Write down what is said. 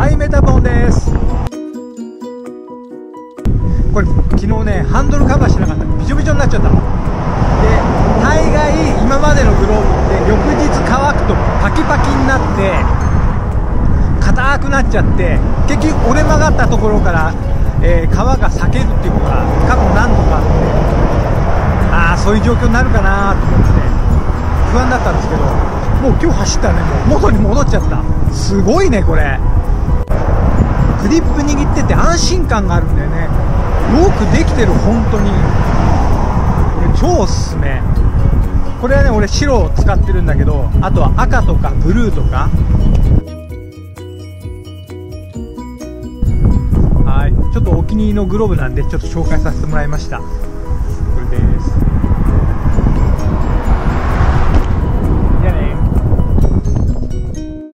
はいメタボンです。これ昨日ねハンドルカバーしなかった。びちょびちょになっちゃったで大概今までのグローブって翌日乾くとパキパキになって硬くなっちゃって結局折れ曲がったところから、えー皮が裂けるっていうことが過去何度かあってああそういう状況になるかなと思って不安だったんですけどもう今日走ったらねもう元に戻っちゃった。すごいねこれ。リップ握ってて安心感があるんだよね。よくできてる本当に。これ超おすすめ。これはね俺白を使ってるんだけどあとは赤とかブルーとか。はい。ちょっとお気に入りのグローブなんでちょっと紹介させてもらいました。これです。